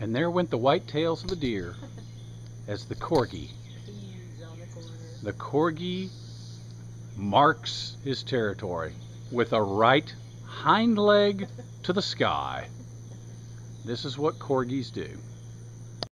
And there went the white tails of the deer as the corgi, the corgi marks his territory with a right hind leg to the sky. This is what corgis do.